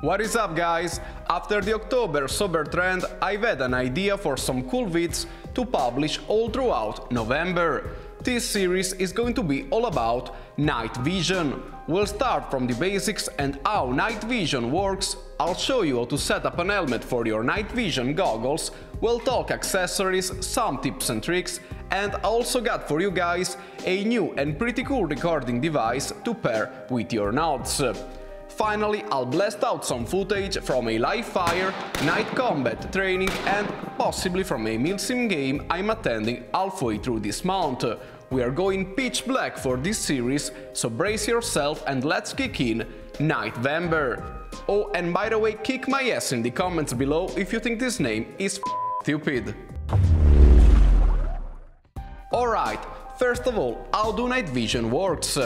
What is up guys? After the October sober trend, I've had an idea for some cool vids to publish all throughout November. This series is going to be all about night vision. We'll start from the basics and how night vision works, I'll show you how to set up an helmet for your night vision goggles, we'll talk accessories, some tips and tricks, and I also got for you guys a new and pretty cool recording device to pair with your NODs. Finally, I'll blast out some footage from a live fire, night combat training and possibly from a milsim game I'm attending halfway through this month. We are going pitch black for this series, so brace yourself and let's kick in Nightvember. Oh, and by the way, kick my ass in the comments below if you think this name is stupid. Alright, first of all, how do night vision works?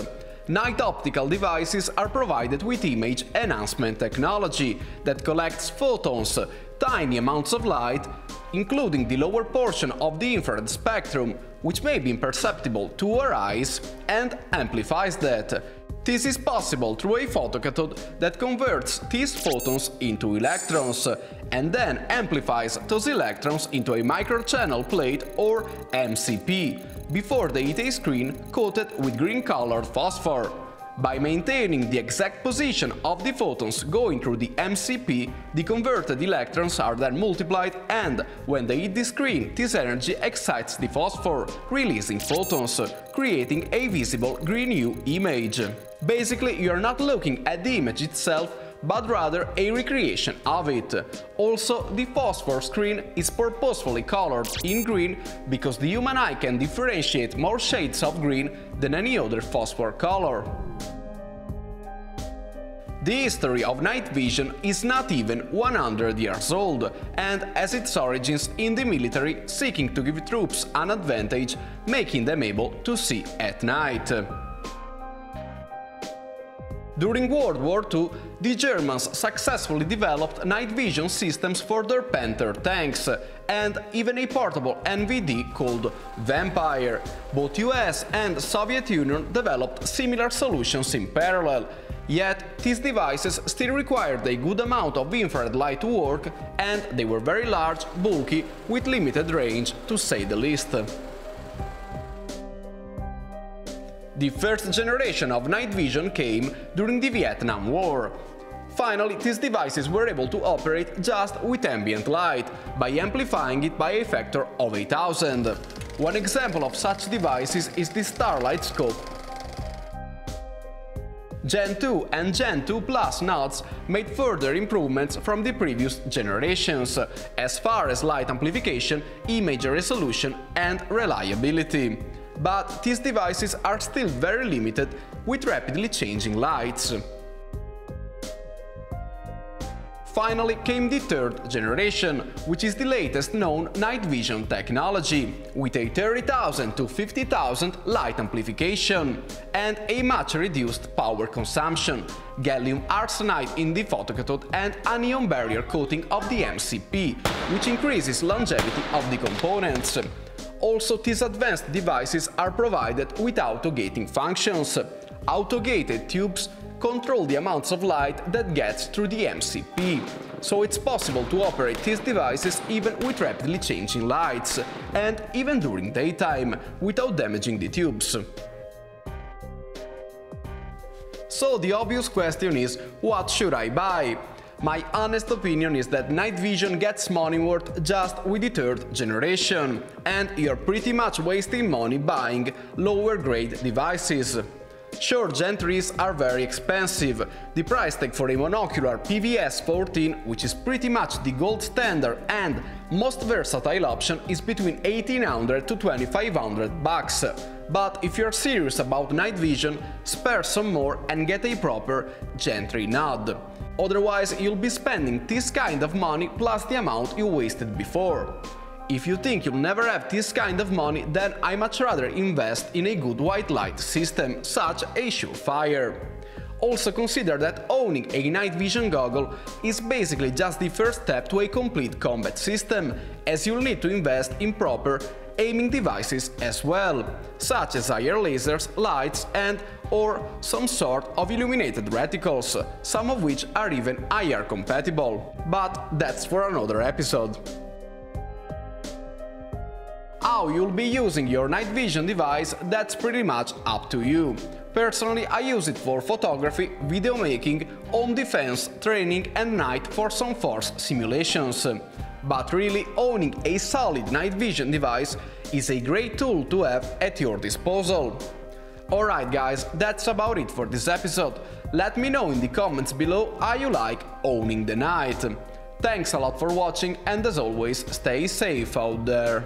Night optical devices are provided with image enhancement technology that collects photons, tiny amounts of light, including the lower portion of the infrared spectrum, which may be imperceptible to our eyes, and amplifies that. This is possible through a photocathode that converts these photons into electrons and then amplifies those electrons into a microchannel plate or MCP before they hit a screen coated with green-colored phosphor. By maintaining the exact position of the photons going through the MCP, the converted electrons are then multiplied and, when they hit the screen, this energy excites the phosphor, releasing photons, creating a visible green U image. Basically, you are not looking at the image itself, but rather a recreation of it. Also, the phosphor screen is purposefully colored in green because the human eye can differentiate more shades of green than any other phosphor color. The history of night vision is not even 100 years old and has its origins in the military seeking to give troops an advantage, making them able to see at night. During World War II, the Germans successfully developed night vision systems for their Panther tanks, and even a portable NVD called Vampire. Both US and Soviet Union developed similar solutions in parallel, Yet, these devices still required a good amount of infrared light to work and they were very large, bulky, with limited range, to say the least. The first generation of night vision came during the Vietnam War. Finally, these devices were able to operate just with ambient light, by amplifying it by a factor of 8000. One example of such devices is the Starlight Scope. Gen 2 and Gen 2 Plus NODs made further improvements from the previous generations, as far as light amplification, image resolution and reliability but these devices are still very limited with rapidly changing lights. Finally came the third generation, which is the latest known night vision technology, with a 30,000 to 50,000 light amplification and a much reduced power consumption, gallium arsenide in the photocathode and an ion barrier coating of the MCP, which increases longevity of the components. Also, these advanced devices are provided with auto-gating functions. Auto-gated tubes control the amounts of light that gets through the MCP, so it's possible to operate these devices even with rapidly changing lights, and even during daytime, without damaging the tubes. So the obvious question is, what should I buy? My honest opinion is that night vision gets money worth just with the third generation, and you're pretty much wasting money buying lower grade devices. Sure, Gen 3s are very expensive. The price tag for a monocular PVS-14, which is pretty much the gold standard and most versatile option, is between 1800 to 2500 bucks. But if you're serious about night vision, spare some more and get a proper Gen 3 node. Otherwise, you'll be spending this kind of money plus the amount you wasted before. If you think you'll never have this kind of money, then I much rather invest in a good white light system, such as a Surefire. Also consider that owning a night vision goggle is basically just the first step to a complete combat system, as you'll need to invest in proper aiming devices as well, such as IR lasers, lights and or some sort of illuminated reticles, some of which are even IR compatible. But that's for another episode. How you'll be using your night vision device, that's pretty much up to you. Personally, I use it for photography, video making, home defense, training and night force-on-force simulations. But really, owning a solid night vision device is a great tool to have at your disposal. Alright guys, that's about it for this episode. Let me know in the comments below how you like owning the night. Thanks a lot for watching and as always, stay safe out there.